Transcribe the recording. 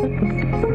Música